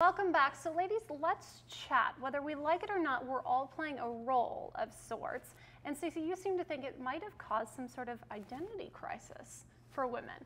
Welcome back. So, ladies, let's chat. Whether we like it or not, we're all playing a role of sorts. And Stacey, you seem to think it might have caused some sort of identity crisis for women.